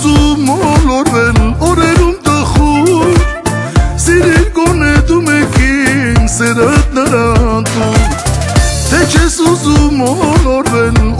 razum olor vel orelum da khur Sirir gone dume kim serat narantu Teçe suzum olor vel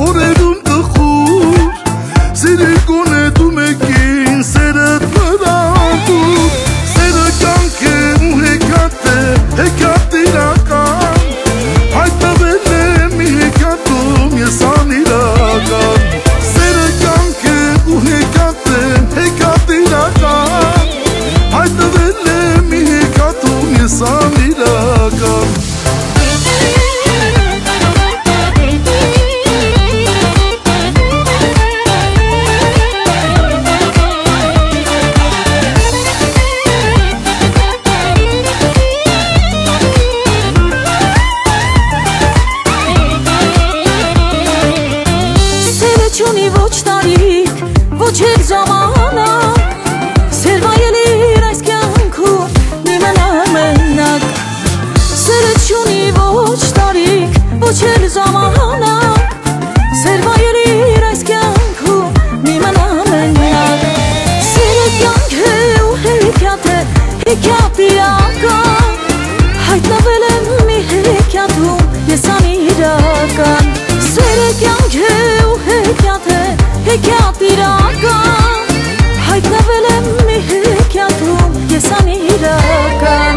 حكاية راكا حيت نبلم حكاية يا سامي راكا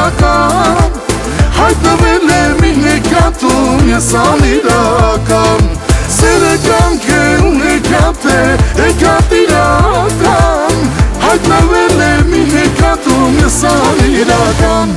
իրական Հայտնվել է մի հեքիաթում ես անիրական Սերը կանք է ու հեքիաթ է հեքիաթ իրական Հայտնվել է մի հեքիաթում ես անիրական